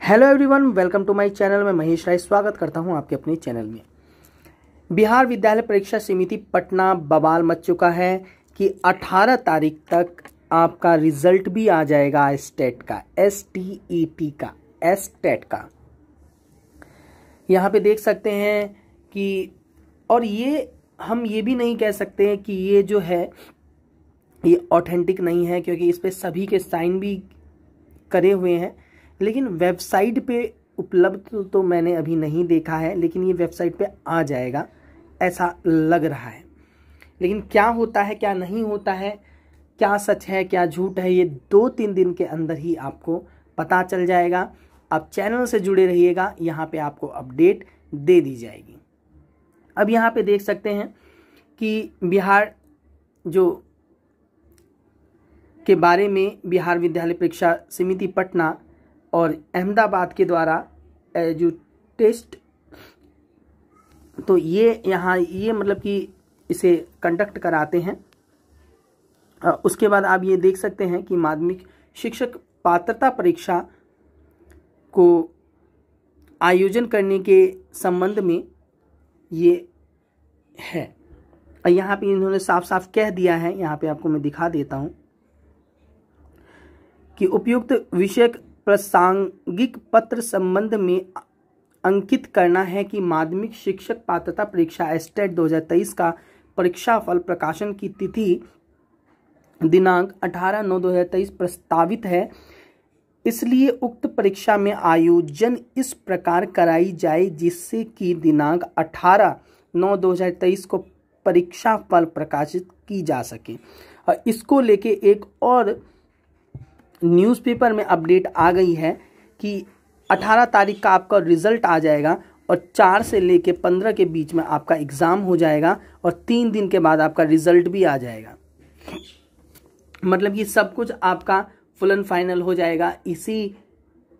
Hello everyone welcome to my channel मैं महेश राय स्वागत करता हूँ आपके अपने चैनल में। बिहार विद्यालय परीक्षा समिति पटना बवाल मच चुका है कि 18 तारीख तक आपका रिज़ल्ट भी आ जाएगा स्टेट का एस टी ई टी का एस टेट का। यहाँ पे देख सकते हैं कि, और ये हम ये भी नहीं कह सकते हैं कि ये जो है, ये ऑथेंटिक नहीं है, क्योंकि इस पर सभी के साइन भी करे हुए हैं। लेकिन वेबसाइट पे उपलब्ध तो मैंने अभी नहीं देखा है, लेकिन ये वेबसाइट पे आ जाएगा, ऐसा लग रहा है। लेकिन क्या होता है, क्या नहीं होता है, क्या सच है, क्या झूठ है, ये दो तीन दिन के अंदर ही आपको पता चल जाएगा। आप चैनल से जुड़े रहिएगा, यहाँ पे आपको अपडेट दे दी जाएगी। अब यहाँ पे देख सकते हैं कि बिहार जो के बारे में बिहार विद्यालय परीक्षा समिति पटना और अहमदाबाद के द्वारा जो टेस्ट तो ये यहाँ, ये मतलब कि इसे कंडक्ट कराते हैं। उसके बाद आप ये देख सकते हैं कि माध्यमिक शिक्षक पात्रता परीक्षा को आयोजन करने के संबंध में ये है। यहाँ पे इन्होंने साफ़ साफ़ कह दिया है, यहाँ पे आपको मैं दिखा देता हूँ कि उपयुक्त विषय प्रासंगिक पत्र संबंध में अंकित करना है कि माध्यमिक शिक्षक पात्रता परीक्षा स्टेट 2023 का परीक्षा फल प्रकाशन की तिथि दिनांक 18 नौ 2023 प्रस्तावित है। इसलिए उक्त परीक्षा में आयोजन इस प्रकार कराई जाए जिससे कि दिनांक 18 नौ 2023 को परीक्षा फल प्रकाशित की जा सके। और इसको लेके एक और न्यूज़पेपर में अपडेट आ गई है कि 18 तारीख का आपका रिज़ल्ट आ जाएगा और चार से लेके पंद्रह के बीच में आपका एग्ज़ाम हो जाएगा और तीन दिन के बाद आपका रिज़ल्ट भी आ जाएगा। मतलब कि सब कुछ आपका फुल एंड फाइनल हो जाएगा। इसी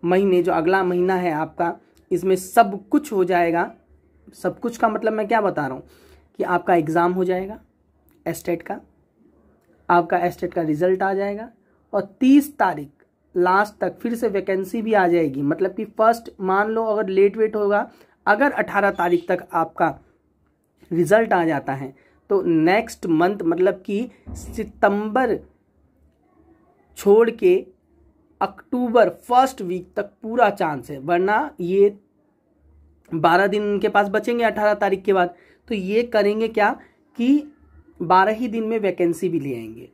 महीने, जो अगला महीना है आपका, इसमें सब कुछ हो जाएगा। सब कुछ का मतलब मैं क्या बता रहा हूँ? कि आपका एग्ज़ाम हो जाएगा एस्टेट का। आपका एस्टेट का रिज़ल्ट आ जाएगा। और तीस तारीख लास्ट तक फिर से वैकेंसी भी आ जाएगी। मतलब कि फ़र्स्ट मान लो अगर लेट वेट होगा, अगर अठारह तारीख तक आपका रिज़ल्ट आ जाता है तो नेक्स्ट मंथ मतलब कि सितंबर छोड़ के अक्टूबर फ़र्स्ट वीक तक पूरा चांस है। वरना ये बारह दिन उनके पास बचेंगे अठारह तारीख के बाद। तो ये करेंगे क्या कि बारह ही दिन में वैकेंसी भी ले आएँगे।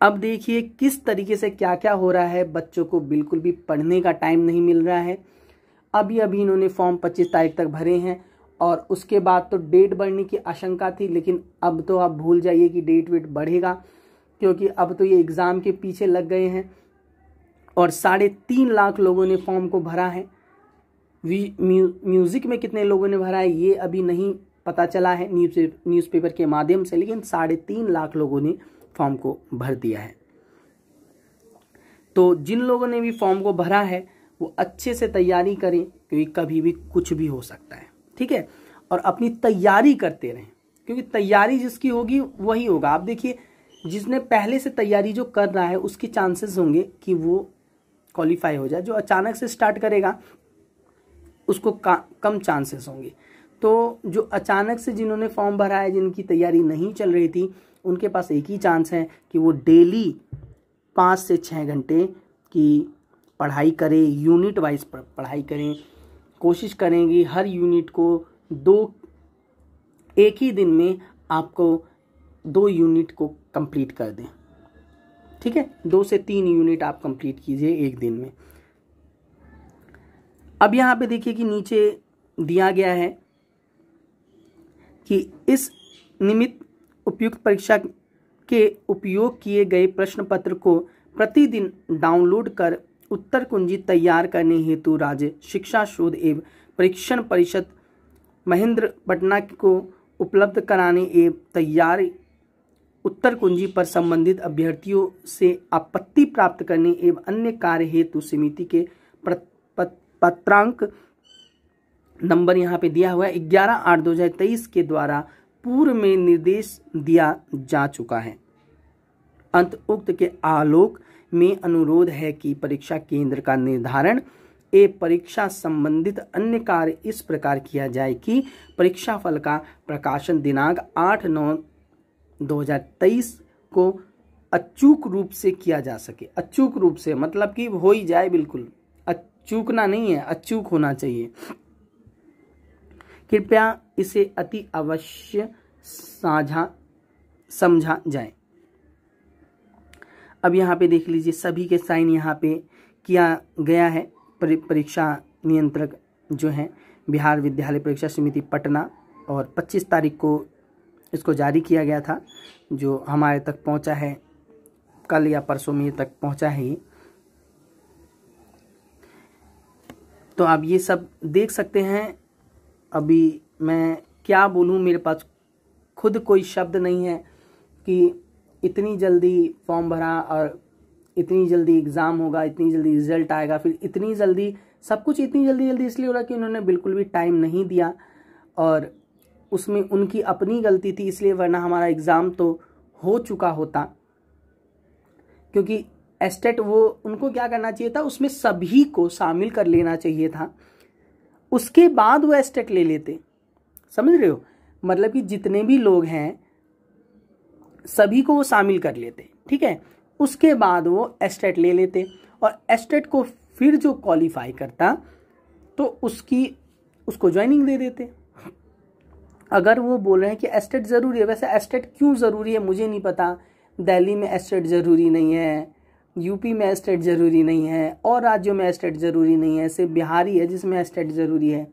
अब देखिए किस तरीके से क्या क्या हो रहा है। बच्चों को बिल्कुल भी पढ़ने का टाइम नहीं मिल रहा है। अभी अभी इन्होंने फॉर्म 25 तारीख तक भरे हैं और उसके बाद तो डेट बढ़ने की आशंका थी, लेकिन अब तो आप भूल जाइए कि डेट वेट बढ़ेगा, क्योंकि अब तो ये एग्ज़ाम के पीछे लग गए हैं और साढ़े तीन लाख लोगों ने फॉर्म को भरा है। म्यूज़िक में कितने लोगों ने भरा है, ये अभी नहीं पता चला है न्यूज़ न्यूज़पेपर के माध्यम से, लेकिन साढ़े तीन लाख लोगों ने फॉर्म को भर दिया है। तो जिन लोगों ने भी फॉर्म को भरा है, वो अच्छे से तैयारी करें, क्योंकि कभी भी कुछ भी हो सकता है। ठीक है? और अपनी तैयारी करते रहें, क्योंकि तैयारी जिसकी होगी, वही होगा। आप देखिए, जिसने पहले से तैयारी जो कर रहा है, उसके चांसेस होंगे कि वो क्वालिफाई हो जाए। जो अचानक से स्टार्ट करेगा, उसको कम चांसेस होंगे। तो जो अचानक से जिन्होंने फॉर्म भरा है, जिनकी तैयारी नहीं चल रही थी उनके पास एक ही चांस है कि वो डेली पाँच से छः घंटे की पढ़ाई करें यूनिट वाइज पढ़ाई करें। कोशिश करेंगे हर यूनिट को दो, एक ही दिन में आपको दो यूनिट को कंप्लीट कर दें। ठीक है? दो से तीन यूनिट आप कंप्लीट कीजिए एक दिन में। अब यहाँ पे देखिए कि नीचे दिया गया है कि इस निमित्त उपयुक्त परीक्षा के उपयोग किए गए प्रश्न पत्र को प्रतिदिन डाउनलोड कर उत्तर कुंजी तैयार करने हेतु राज्य शिक्षा शोध एवं परीक्षण परिषद महेंद्र पटना को उपलब्ध कराने एवं तैयार उत्तर कुंजी पर संबंधित अभ्यर्थियों से आपत्ति प्राप्त करने एवं अन्य कार्य हेतु समिति के पत्रांक नंबर यहाँ पे दिया हुआ है। ग्यारह आठ दो हज़ार तेईस के द्वारा पूर्व में निर्देश दिया जा चुका है। अंत उक्त के आलोक में अनुरोध है कि परीक्षा केंद्र का निर्धारण, ए परीक्षा संबंधित अन्य कार्य इस प्रकार किया जाए कि परीक्षा फल का प्रकाशन दिनांक आठ नौ 2023 को अचूक रूप से किया जा सके। अचूक रूप से मतलब कि हो ही जाए बिल्कुल। अचूकना नहीं है, अचूक होना चाहिए। कृपया इसे अति अवश्य साझा, समझा जाए। अब यहाँ पे देख लीजिए, सभी के साइन यहाँ पे किया गया है। परीक्षा नियंत्रक जो है, बिहार विद्यालय परीक्षा समिति पटना, और 25 तारीख को इसको जारी किया गया था, जो हमारे तक पहुँचा है। कल या परसों में तक पहुँचा है ये। तो आप ये सब देख सकते हैं। अभी मैं क्या बोलूँ, मेरे पास खुद कोई शब्द नहीं है कि इतनी जल्दी फॉर्म भरा और इतनी जल्दी एग्ज़ाम होगा, इतनी जल्दी रिज़ल्ट आएगा, फिर इतनी जल्दी, सब कुछ इतनी जल्दी जल्दी इसलिए हो रहा कि उन्होंने बिल्कुल भी टाइम नहीं दिया और उसमें उनकी अपनी गलती थी इसलिए वरना हमारा एग्ज़ाम तो हो चुका होता। क्योंकि एस्टेट वो, उनको क्या करना चाहिए था, उसमें सभी को शामिल कर लेना चाहिए था। उसके बाद वो एस्टेट ले लेते। समझ रहे हो? मतलब कि जितने भी लोग हैं, सभी को वो शामिल कर लेते, ठीक है? उसके बाद वो एस्टेट ले लेते और एस्टेट को फिर जो क्वालिफाई करता तो उसकी, उसको ज्वाइनिंग दे देते। अगर वो बोल रहे हैं कि एस्टेट ज़रूरी है, वैसे एस्टेट क्यों ज़रूरी है मुझे नहीं पता। दिल्ली में एस्टेट ज़रूरी नहीं है। यूपी में एस्टेट ज़रूरी नहीं है और राज्यों में एस्टेट ज़रूरी नहीं है, सिर्फ़ बिहार ही है जिसमें एस्टेट ज़रूरी है।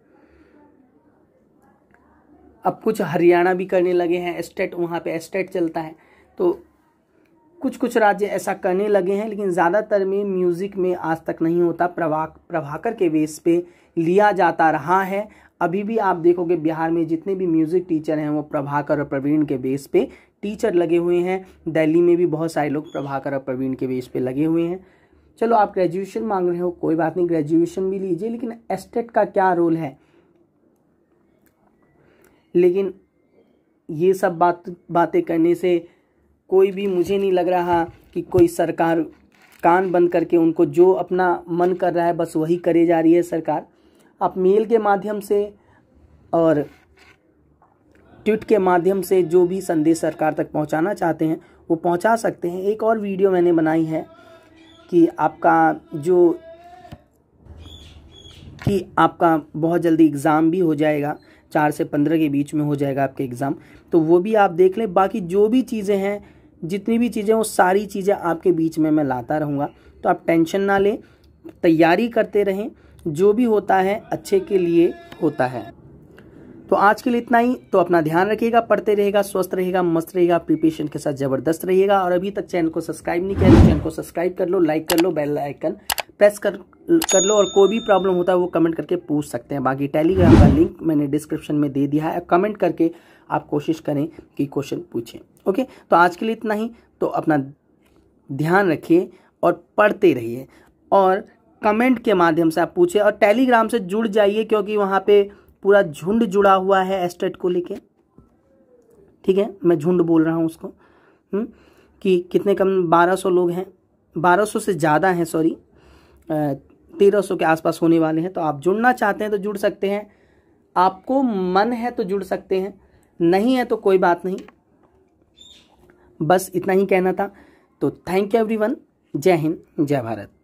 अब कुछ हरियाणा भी करने लगे हैं एस्टेट वहाँ पे एस्टेट चलता है। तो कुछ कुछ राज्य ऐसा करने लगे हैं, लेकिन ज़्यादातर में म्यूज़िक में आज तक नहीं होता, प्रभा, प्रभाकर के बेस पे लिया जाता रहा है। अभी भी आप देखोगे बिहार में जितने भी म्यूज़िक टीचर हैं, वो प्रभाकर और प्रवीण के बेस पे टीचर लगे हुए हैं। दिल्ली में भी बहुत सारे लोग प्रभाकर और प्रवीण के बेस पे लगे हुए हैं। चलो, आप ग्रेजुएशन मांग रहे हो, कोई बात नहीं ग्रेजुएशन भी लीजिए, लेकिन एस्टेट का क्या रोल है? लेकिन ये सब बात, बातें करने से कोई भी मुझे नहीं लग रहा कि कोई सरकार कान बंद करके उनको जो अपना मन कर रहा है, बस वही करे जा रही है सरकार। आप मेल के माध्यम से और ट्वीट के माध्यम से जो भी संदेश सरकार तक पहुंचाना चाहते हैं, वो पहुँचा सकते हैं। एक और वीडियो मैंने बनाई है कि आपका जो कि आपका बहुत जल्दी एग्ज़ाम भी हो जाएगा, चार से पंद्रह के बीच में हो जाएगा आपके एग्ज़ाम। तो वो भी आप देख लें। बाकी जो भी चीज़ें हैं, जितनी भी चीज़ें वो सारी चीज़ें आपके बीच में मैं लाता रहूँगा। तो आप टेंशन ना लें, तैयारी करते रहें। जो भी होता है, अच्छे के लिए होता है। तो आज के लिए इतना ही। तो अपना ध्यान रखिएगा, पढ़ते रहेगा स्वस्थ रहेगा मस्त रहेगा प्रिपरेशन के साथ ज़बरदस्त रहिएगा। और अभी तक चैनल को सब्सक्राइब नहीं किया तो चैनल को सब्सक्राइब कर लो लाइक कर लो बेल आइकन प्रेस कर कर लो। और कोई भी प्रॉब्लम होता है वो कमेंट करके पूछ सकते हैं। बाकी टेलीग्राम का लिंक मैंने डिस्क्रिप्शन में दे दिया है। कमेंट करके आप कोशिश करें कि क्वेश्चन पूछें। ओके तो आज के लिए इतना ही। तो अपना ध्यान रखिए और पढ़ते रहिए। और कमेंट के माध्यम से आप पूछें। और टेलीग्राम से जुड़ जाइए क्योंकि वहाँ पे पूरा झुंड जुड़ा हुआ है एस्टेट को लेके। ठीक है? मैं झुंड बोल रहा हूँ उसको। हुँ? हम्म, कि कितने कम बारह सौ लोग हैं। बारह सौ से ज़्यादा हैं सॉरी तेरह सौ के आसपास होने वाले हैं। तो आप जुड़ना चाहते हैं तो जुड़ सकते हैं। आपको मन है तो जुड़ सकते हैं। नहीं है तो कोई बात नहीं। बस इतना ही कहना था। तो थैंक यू एवरीवन जय हिंद जय भारत।